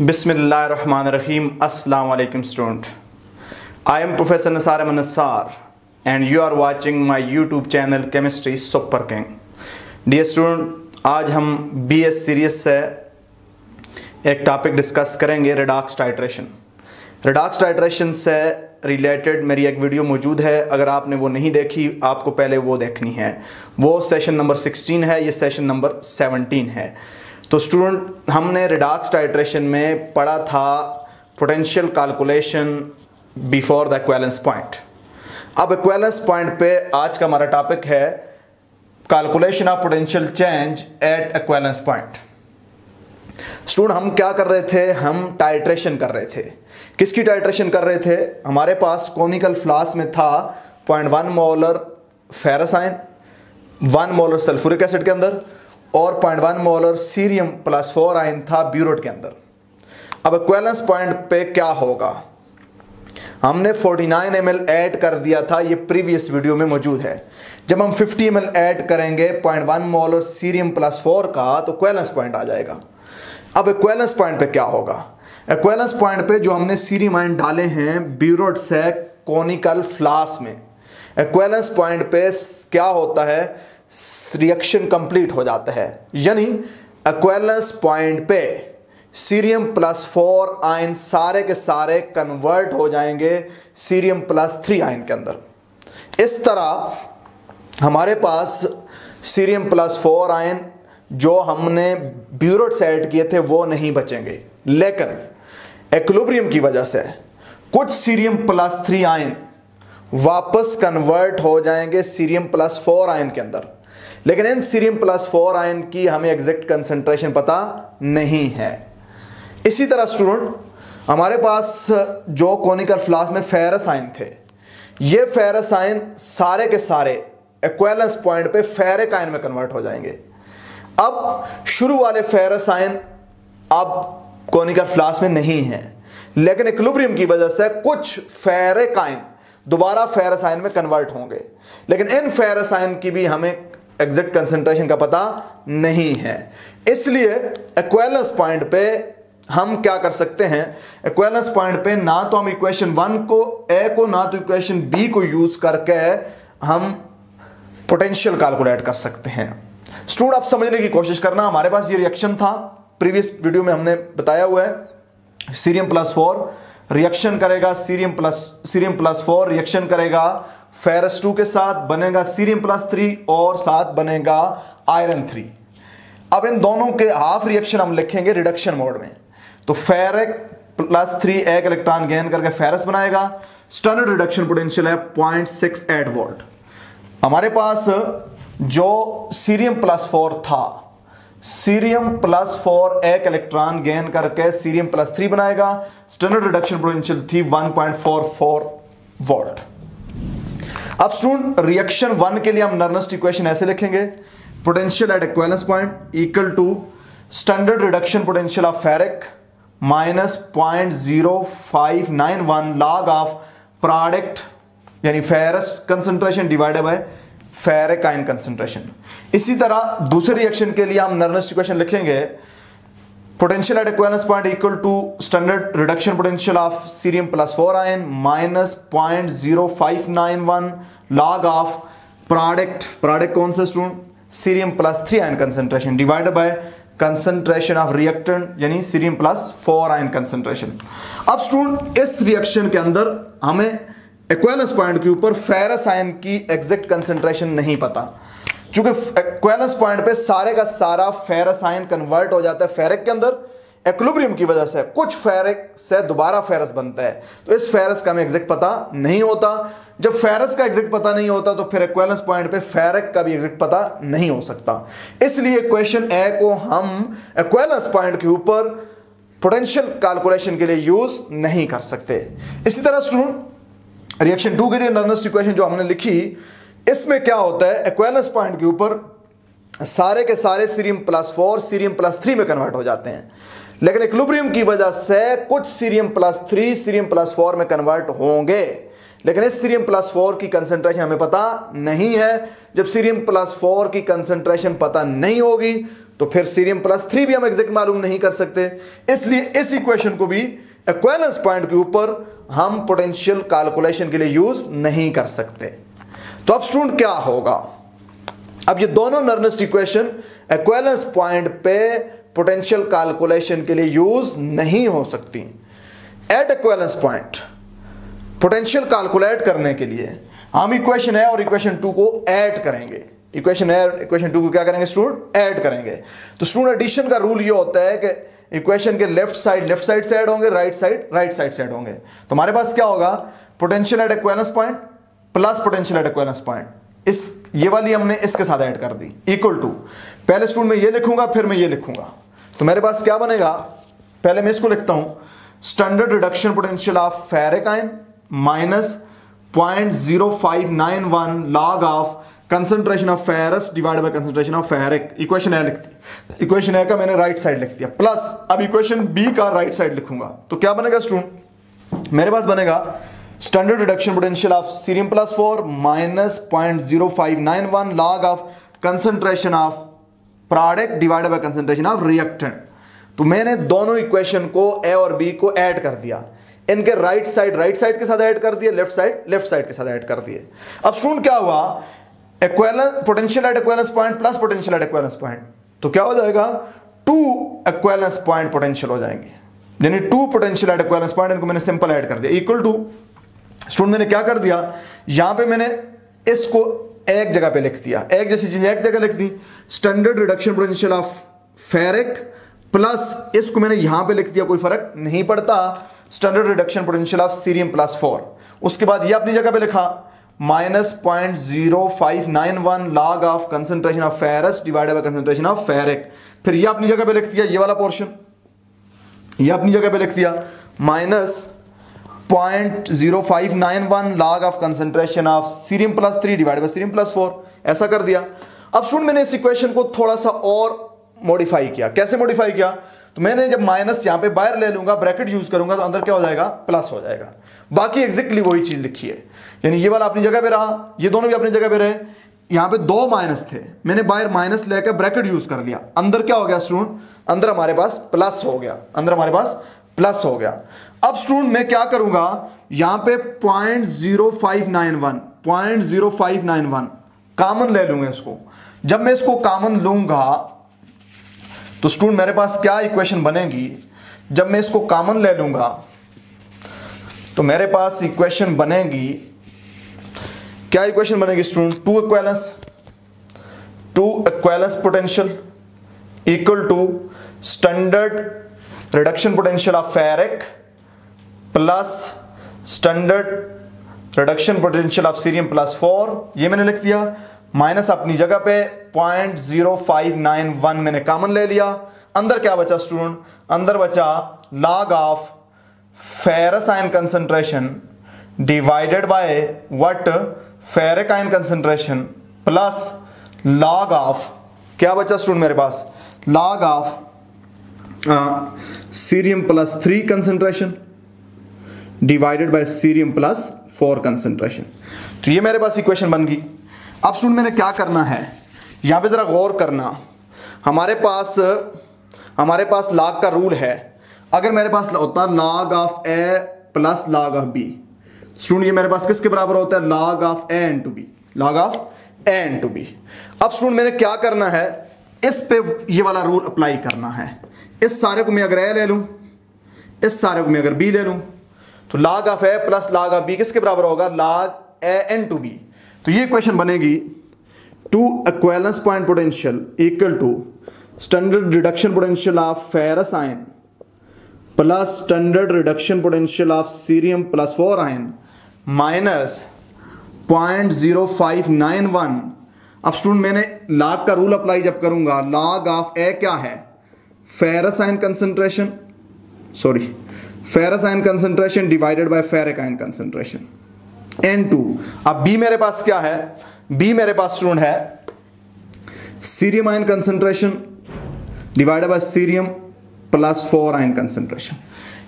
बिस्मिल्ल run रहीम अस्सलाम वालेकुम student. I am professor Nasar Aman Nasar and you are watching my YouTube channel chemistry super king dear student आज हम B S series से एक topic discuss करेंगे redox titration redox titration से related मेरी एक वीडियो मौजूद है। अगर आपने वो नहीं देखी, आपको पहले वो देखनी है। वो सेशन नंबर सिक्सटीन है, ये सेशन नंबर सेवनटीन है। तो स्टूडेंट हमने रिडॉक्स टाइट्रेशन में पढ़ा था potential calculation before the equivalence point अब एक्वेलेंस पॉइंट पे आज का हमारा टॉपिक है calculation of potential change at equivalence point student हम क्या कर रहे थे? हम टाइट्रेशन कर रहे थे. किसकी टाइट्रेशन कर रहे थे? हमारे पास कॉनिकल फ्लास में था point one molar फेरासाइन one molar sulphuric acid के अंदर और point one molar cerium plus four ion था ब्यूरोट के अंदर। अब एक्वेलेंस पॉइंट पे क्या होगा? हमने 49 नाइन ऐड कर दिया था, ये प्रीवियस वीडियो में मौजूद है। जब हम 50 एम ऐड करेंगे point one molar cerium plus four का तो क्वेलेंस पॉइंट आ जाएगा। अब एक्वेलेंस पॉइंट पे क्या होगा? एक्वेलेंस पॉइंट पे जो हमने सीरियम आइन डाले हैं ब्यूरोट से कॉनिकल फ्लास में एक्वेलेंस पॉइंट पे क्या होता है? रिएक्शन कंप्लीट हो जाता है। यानी एक्वेलेंस पॉइंट पे सीरियम प्लस फोर आयन सारे के सारे कन्वर्ट हो जाएँगे सीरियम प्लस थ्री आयन के अंदर। इस तरह हमारे पास सीरियम प्लस फोर आयन जो हमने ब्यूरोट से ऐड किए थे, वो नहीं बचेंगे। लेकिन एक्लोब्रियम की वजह से कुछ सीरियम प्लस थ्री आयन वापस कन्वर्ट हो जाएँगे सीरियम प्लस फोर आयन के अंदर। लेकिन इन सीरियम प्लस फोर आयन की हमें एग्जैक्ट कंसेंट्रेशन पता नहीं है। इसी तरह स्टूडेंट हमारे पास जो कॉनिकल फ्लास में फेरस आयन थे, ये फेरस आयन सारे के सारे एक्वेलेंस पॉइंट पे फेरिक आयन में कन्वर्ट हो जाएँगे। अब शुरू वाले फेरस आयन अब कॉनिकल फ्लास में नहीं है, लेकिन इक्लुब्रियम की वजह से कुछ फेरिक आयन दोबारा फेरस आयन में कन्वर्ट होंगे। लेकिन इन फेरस आयन की भी हमें एग्जैक्ट कंसेंट्रेशन का पता नहीं है। इसलिए एक्वेलेंस पॉइंट पे हम क्या कर सकते हैं? एक्वेलेंस पॉइंट पे ना तो हम इक्वेशन वन को ए को, ना तो इक्वेशन बी को यूज़ करके हम पोटेंशियल कैलकुलेट कर सकते हैं। स्टूडेंट आप समझने की कोशिश करना। हमारे पास ये रिएक्शन था। प्रीवियस वीडियो में हमने बताया हुआ है। सीरियम प्लस फोर रिएक्शन करेगा। Cerium plus cerium plus four reaction करेगा। फेरस टू के साथ बनेगा सीरियम प्लस थ्री और साथ बनेगा आयरन थ्री अब इन दोनों के हाफ़ रिएक्शन हम लिखेंगे रिडक्शन मोड में। तो फेरिक प्लस थ्री एक इलेक्ट्रॉन गेन करके फेरस बनाएगा। स्टैंडर्ड रिडक्शन पोटेंशियल है पॉइंट सिक्स एट वोल्ट हमारे पास जो सीरियम प्लस फोर था सीरियम प्लस फोर एक इलेक्ट्रॉन गेन करके सीरियम प्लस थ्री बनाएगा। स्टैंडर्ड रिडक्शन पोटेंशियल थी 1.44 वोल्ट अब स्टूडेंट रिएक्शन वन के लिए हम नर्नस्ट इक्वेशन ऐसे लिखेंगे। Potential at equivalence point equal to standard reduction potential of ferric minus point zero five nine one log of product यानी ferrous concentration divided by ferric ion concentration इसी तरह दूसरे reaction के लिए हम नर्नस्ट इक्वेशन लिखेंगे। Potential at equivalence point equal to standard reduction potential of cerium plus 4 ion minus 0.0591 log of product product कौन सा student cerium plus three ion concentration divided by concentration of reactant यानी cerium plus four ion concentration अब student इस reaction के अंदर हमें equivalence point के ऊपर फेरस आयन की एग्जैक्ट कंसेंट्रेशन नहीं पता। चूँकि क्वेलस पॉइंट पे सारे का सारा फेरस आयन कन्वर्ट हो जाता है फेरिक के अंदर एक्लुब्रियम की वजह से कुछ फेरिक से दोबारा फेरस बनता है। तो इस फेरस का हमें एग्जैक्ट पता नहीं होता। जब फेरस का एग्जैक्ट पता नहीं होता तो फिर एक्वेलेंस पॉइंट पे फेरिक का भी एग्जैक्ट पता नहीं हो सकता। इसलिए क्वेश्चन ए को हम एक्वेलेंस पॉइंट के ऊपर पोटेंशियल कैलकुलेशन के लिए यूज़ नहीं कर सकते। इसी तरह स्टूडेंट रिएक्शन टू के लिए नर्नस्ट इक्वेशन जो हमने लिखी इसमें क्या होता है? एक्वेलेंस पॉइंट के ऊपर सारे के सारे cerium plus four cerium plus three में कन्वर्ट हो जाते हैं। लेकिन इक्लुब्रियम की वजह से कुछ cerium plus three cerium plus four में कन्वर्ट होंगे। लेकिन इस सीरियम प्लस फोर की कंसेंट्रेशन हमें पता नहीं है। जब सीरियम प्लस फोर की कंसेंट्रेशन पता नहीं होगी तो फिर सीरियम प्लस थ्री भी हम एग्जैक्ट मालूम नहीं कर सकते। इसलिए इस इक्वेशन को भी एक्वेलेंस पॉइंट के ऊपर हम पोटेंशियल कैलकुलेशन के लिए यूज़ नहीं कर सकते। तो अब स्टूडेंट क्या होगा? अब ये दोनों नर्नेस्ट इक्वेशन एक्वेलेंस पॉइंट पे पोटेंशियल कैलकुलेशन के लिए यूज़ नहीं हो सकती। At equivalence point potential calculate करने के लिए हम इक्वेशन है और इक्वेशन टू को ऐड करेंगे। इक्वेशन है इक्वेशन टू को क्या करेंगे स्टूडेंट ऐड करेंगे। तो स्टूडेंट एडिशन का रूल ये होता है कि इक्वेशन के लेफ़्ट साइड लेफ़्ट साइड से ऐड होंगे राइट साइड राइट साइड से ऐड होंगे। तो हमारे पास क्या होगा? Potential at equivalence point plus potential at equivalence point इस, ये वाली हमने इसके साथ ऐड कर दी. इक्वल टू पहले स्टूडेंट में ये लिखूँगा, फिर मैं ये लिखूँगा. तो मेरे पास क्या बनेगा? पहले मैं इसको लिखता हूँ. Standard reduction potential of ferric ion minus point zero five nine one log of concentration of ferrous divide by concentration of ferric equation A लिखती. इक्वेशन ए का मैंने राइट साइड लिख दिया. प्लस अब इक्वेशन बी का राइट साइड लिखूँगा. तो क्या बनेगा स्टूडेंट मेरे पास बनेगा standard reduction potential of cerium plus four minus point zero five nine one log of concentration of product divide by concentration of reactant तो मैंने दोनों इक्वेशन को ए और बी को ऐड कर दिया। इनके राइट साइड राइट साइड के साथ ऐड कर दिए लेफ़्ट साइड लेफ़्ट साइड के साथ ऐड कर दिए। अब स्टूडेंट क्या हुआ? Potential at equivalence point plus potential at equivalence point तो क्या हो जाएगा? टू एक्वेलेंस पॉइंट पोटेंशियल हो जाएँगे। यानी two potential at equivalence point इनको मैंने सिंपल ऐड कर दिया। इक्वल टू स्टूडेंट, मैंने क्या कर दिया? यहाँ पे मैंने इसको एक जगह पे लिख दिया। एक जैसी चीज़ एक जगह लिख दी। Standard reduction potential of ferric plus इसको मैंने यहाँ पे लिख दिया, कोई फ़र्क नहीं पड़ता। Standard reduction potential of cerium plus four उसके बाद ये अपनी जगह पे लिखा। Minus point zero five nine one log of concentration of ferrous divided by concentration of ferric फिर ये अपनी जगह पे लिख दिया, ये वाला पोर्शन ये अपनी जगह पे लिख दिया। Minus point zero five nine one log of concentration of cerium plus three divide by cerium plus four ऐसा कर दिया। अब सुन मैंने इस इक्वेशन को थोड़ा सा और मॉडिफाई किया। कैसे मॉडिफाई किया? तो मैंने जब माइनस यहाँ पे बाहर ले लूँगा ब्रैकेट यूज़ करूँगा तो अंदर क्या हो जाएगा? प्लस हो जाएगा। बाकी एग्जैक्टली वही चीज़ लिखी है। यानी ये वाला अपनी जगह पे रहा। ये दोनों भी अपनी जगह पे रहे। यहाँ पे दो माइनस थे। मैंने बाहर माइनस लेकर ब्रैकेट यूज़ कर लिया। अंदर क्या हो गया स्टूडेंट अंदर हमारे पास प्लस हो गया। अंदर हमारे पास प्लस हो गया। अब स्टूडेंट मैं क्या करूँगा? यहाँ पे point zero five nine one point zero five nine one common ले लूँगा इसको। जब मैं इसको कॉमन लूँगा तो स्टूडेंट मेरे पास क्या इक्वेशन बनेगी? जब मैं इसको कॉमन ले लूँगा तो मेरे पास इक्वेशन बनेगी। क्या इक्वेशन बनेगी student to equivalence to equivalence potential equal to standard reduction potential of ferric plus standard reduction potential of cerium plus four ये मैंने लिख दिया। माइनस अपनी जगह पे point zero five nine one मैंने कॉमन ले लिया। अंदर क्या बचा स्टूडेंट अंदर बचा log of ferrous ion concentration divided by what ferric ion concentration plus log of क्या बचा स्टूडेंट मेरे पास? Log of cerium plus three concentration divided by cerium plus four concentration तो ये मेरे पास इक्वेशन बन गई। अब स्टूडेंट मैंने क्या करना है। यहाँ पे ज़रा गौर करना। हमारे पास हमारे पास लाग का रूल है। अगर मेरे पास होता log of A plus log of B student ये मेरे पास किसके बराबर होता है? Log of A into B log of A into B अब स्टूडेंट मैंने क्या करना है। इस पे ये वाला रूल अप्लाई करना है। इस सारे को मैं अगर ए ले लूँ, इस सारे को मैं अगर बी ले लूँ तो log of A plus log of B किसके बराबर होगा? लाग ए एन टू बी। तो ये क्वेश्चन बनेगी to equivalence point potential equal to standard reduction potential of ferrous ion plus standard reduction potential of cerium plus four ion minus point zero five nine one अब student मैंने log का rule apply जब करूँगा, लाग of A क्या है? Ion concentration sorry ferrous ion concentration divided by ferric ion concentration into अब B मेरे पास क्या है? बी मेरे पास स्टूडेंट है। Cerium ion concentration divided by cerium plus four ion concentration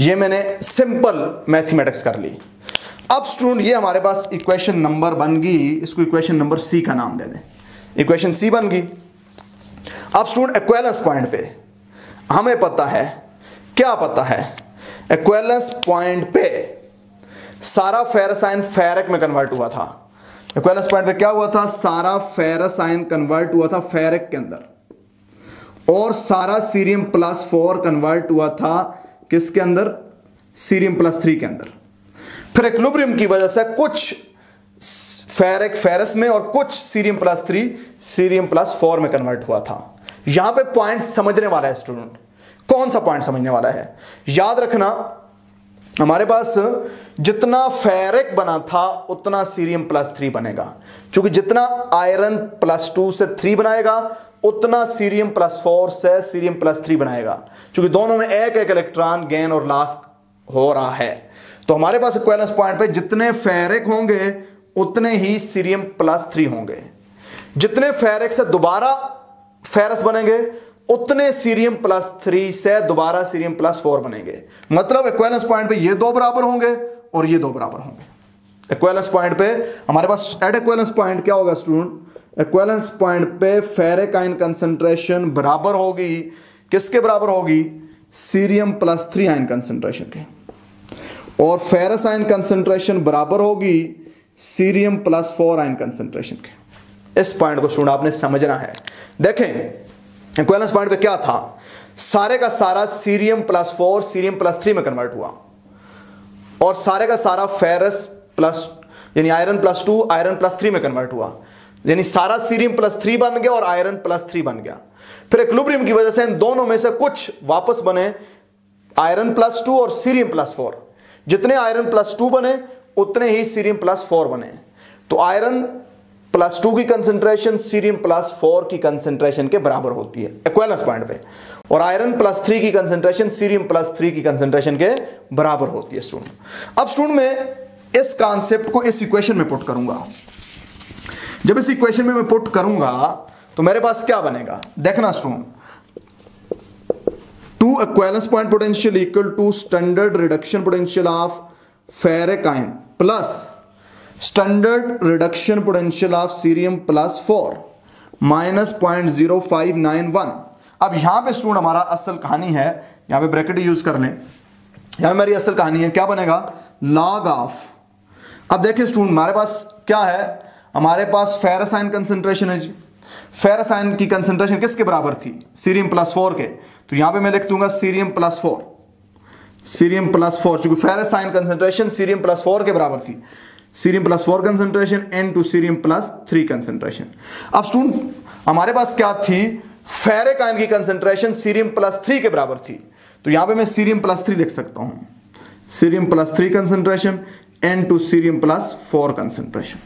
ये मैंने सिंपल मैथमेटिक्स कर ली। अब स्टूडेंट ये हमारे पास इक्वेशन नंबर बन गई। इसको इक्वेशन नंबर सी का नाम दे दें। इक्वेशन सी बन गई। अब स्टूडेंट एक्वेलेंस पॉइंट पे। हमें पता है। क्या पता है? एक्वेलेंस पॉइंट पे सारा फेरसाइन फेरक में कन्वर्ट हुआ था। इक्वेलेंस पॉइंट पे क्या हुआ था? सारा फेरस आयन कन्वर्ट हुआ था फेरक के अंदर। और सारा सीरियम प्लस फोर कन्वर्ट हुआ था किसके अंदर? सीरियम प्लस थ्री के अंदर। फिर एक्लुब्रियम की वजह से कुछ फेरक फेरस में और कुछ cerium plus three, cerium plus four में कन्वर्ट हुआ था। यहाँ पे पॉइंट समझने वाला है स्टूडेंट कौन सा पॉइंट समझने वाला है? याद रखना, हमारे पास जितना फेरिक बना था, उतना सीरियम प्लस थ्री बनेगा। क्योंकि जितना आयरन प्लस टू से थ्री बनाएगा, उतना सीरियम प्लस फोर से सीरियम प्लस थ्री बनाएगा। क्योंकि दोनों में एक एक इलेक्ट्रॉन गेन और लॉस हो रहा है। तो हमारे पास इक्वेलेंस पॉइंट पे जितने फेरिक होंगे, उतने ही सीरियम प्लस थ्री होंगे। जितने फेरिक से दोबारा फेरस बनेंगे, उतने सीरियम प्लस थ्री से दोबारा सीरियम प्लस फोर बनेंगे। मतलब इक्वेलेंस पॉइंट पे ये दो बराबर होंगे और ये दो बराबर होंगे। इक्वेलेंस पॉइंट पे हमारे पास एट इक्वेलेंस पॉइंट क्या होगा स्टूडेंट इक्वेलेंस पॉइंट पे फेरिक आयन कंसंट्रेशन बराबर होगी। किसके बराबर होगी? Cerium plus three ion concentration के। और फेरस आइन कंसंट्रेशन बराबर होगी cerium plus four ion concentration के। इस पॉइंट को स्टूडेंट आपने समझना है। देखें, इक्वेलेंस पॉइंट पे क्या था? सारे का सारा cerium plus four, cerium plus three में कन्वर्ट हुआ। और सारे का सारा फेरस प्लस, यानी iron plus two, iron plus three में कन्वर्ट हुआ। यानी सारा सीरियम प्लस थ्री बन गया और आयरन प्लस थ्री बन गया। फिर एक्लुब्रियम की वजह से इन दोनों में से कुछ वापस बने आयरन प्लस टू और सीरियम प्लस फोर। जितने आयरन प्लस टू बने, उतने ही सीरियम प्लस फोर बने। तो आयरन प्लस टू की कंसेंट्रेशन सीरियम प्लस फोर की कंसेंट्रेशन के बराबर होती है एक्वेलेंस पॉइंट पे। और आयरन प्लस थ्री की कंसेंट्रेशन सीरियम प्लस थ्री की कंसेंट्रेशन के बराबर होती है स्टूडेंट अब स्टूडेंट मैं इस कॉन्सेप्ट को इस इक्वेशन में पुट करूँगा। जब इस इक्वेशन में मैं पुट करूँगा तो मेरे पास क्या बनेगा? देखना student to equivalence point potential equal to standard reduction potential of ferric ion plus standard reduction potential of cerium plus four minus point zero five nine one अब यहाँ पे स्टूडेंट हमारा असल कहानी है, यहाँ पे ब्रैकेट यूज़ कर लें। यहाँ पे मेरी असल कहानी है, क्या बनेगा? लॉग ऑफ़ अब देखिए स्टूडेंट हमारे पास क्या है? हमारे पास फेरसाइन कंसेंट्रेशन है जी। फेरसाइन की कंसेंट्रेशन किसके बराबर थी? सीरियम प्लस फोर के। तो यहाँ पे मैं लिख दूँगा cerium plus four cerium plus four चूँकि ferrous ion concentration cerium plus four के बराबर थी। Cerium plus four concentration into cerium plus three concentration अब स्टूडेंट हमारे पास क्या थी? फेरिक आयन की कंसेंट्रेशन सीरियम प्लस थ्री के बराबर थी। तो यहाँ पे मैं सीरियम प्लस थ्री लिख सकता हूँ। Cerium plus three concentration into cerium plus four concentration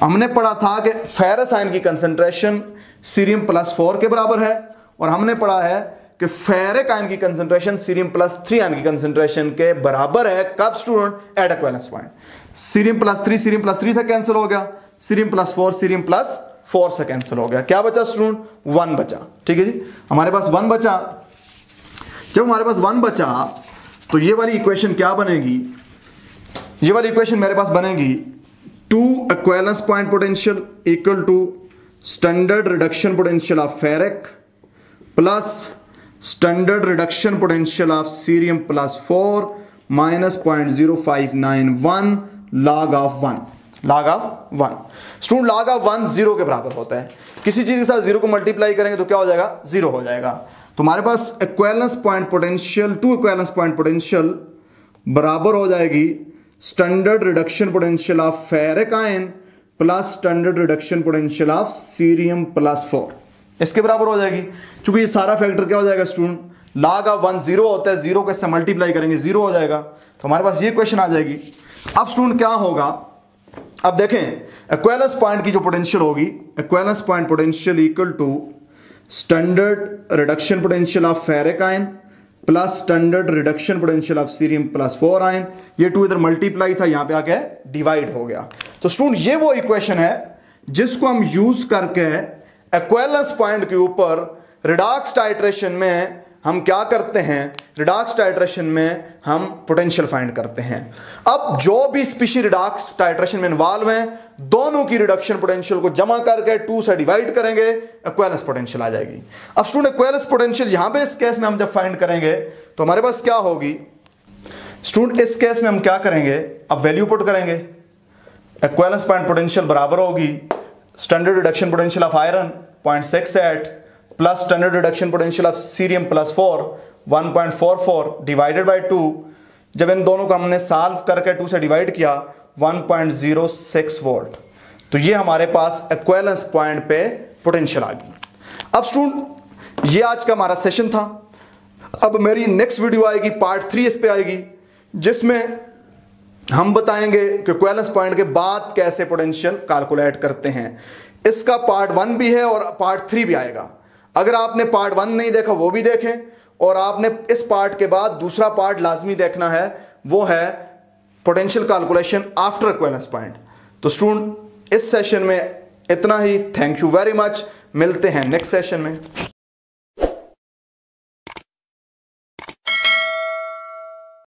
हमने पढ़ा था कि फेरस आयन की कंसेंट्रेशन सीरियम प्लस फोर के बराबर है, और हमने पढ़ा है कि फेरिक आयन की concentration cerium plus three ion की कंसेंट्रेशन के बराबर है। कब student at equivalence point cerium plus three cerium plus three से कैंसिल हो गया। Cerium plus four cerium plus four से कैंसिल हो गया। क्या बचा स्टूडेंट वन बचा। ठीक है जी? हमारे पास वन बचा। जब हमारे पास वन बचा तो ये वाली इक्वेशन क्या बनेगी? ये वाली इक्वेशन मेरे पास बनेगी। To equivalence point potential equal to standard reduction potential of ferric plus standard reduction potential of cerium plus four minus point zero five nine one log of one log of one student log of one zero के बराबर होता है। किसी चीज़ के साथ zero को multiply करेंगे तो क्या हो जाएगा? ज़ीरो हो जाएगा। तो हमारे पास equivalence point potential to equivalence point potential बराबर हो जाएगी। Standard reduction potential of ferric ion plus standard reduction potential of cerium plus four इसके बराबर हो जाएगी। क्योंकि ये सारा फैक्टर क्या हो जाएगा student log of one zero होता है ज़ीरो को इससे मल्टीप्लाई करेंगे ज़ीरो हो जाएगा। तो हमारे पास ये क्वेश्चन आ जाएगी। अब स्टूडेंट क्या होगा? अब देखें एक्वेलस पॉइंट की जो पोटेंशियल होगी equivalence point potential equal to standard reduction potential of ferric ion plus standard reduction potential of cerium plus four ion ये टू इधर मल्टीप्लाई था, यहाँ पे आके डिवाइड हो गया। तो स्टूडेंट ये वो इक्वेशन है, जिसको हम यूज़ करके एक्वेलस पॉइंट के ऊपर रिडॉक्स टाइट्रेशन में हम क्या करते हैं? रिडॉक्स टाइट्रेशन में हम पोटेंशियल फाइंड करते हैं। अब जो भी स्पीशी रिडॉक्स टाइट्रेशन में इन्वॉल्व हैं, दोनों की रिडक्शन पोटेंशियल को जमा करके टू से डिवाइड करेंगे एक्वेलेंस पोटेंशियल आ जाएगी। अब स्टूडेंट एक्वेलेंस पोटेंशियल यहाँ पे इस केस में हम जब फाइंड करेंगे तो हमारे पास क्या होगी? स्टूडेंट इस केस में हम क्या करेंगे? अब वैल्यू पुट करेंगे। एक्वेलेंस पॉइंट पोटेंशियल बराबर होगी। Point six eight plus standard reduction potential of cerium plus four one point four four divided by two जब इन दोनों को हमने सॉल्व करके टू से डिवाइड किया one point zero six volt तो ये हमारे पास एक्वेलेंस पॉइंट पे पोटेंशियल आ गई। अब स्टूडेंट ये आज का हमारा सेशन था। अब मेरी नेक्स्ट वीडियो आएगी पार्ट थ्री इस पे आएगी, जिसमें हम बताएँगे कि क्वेलेंस पॉइंट के बाद कैसे पोटेंशियल कैलकुलेट करते हैं। इसका पार्ट वन भी है और पार्ट थ्री भी आएगा। अगर आपने पार्ट वन नहीं देखा, वो भी देखें। और आपने इस पार्ट के बाद दूसरा पार्ट लाजमी देखना है, वो है potential calculation after equivalence point तो स्टूडेंट इस सेशन में इतना ही। थैंक यू वेरी मच मिलते हैं नेक्स्ट सेशन में।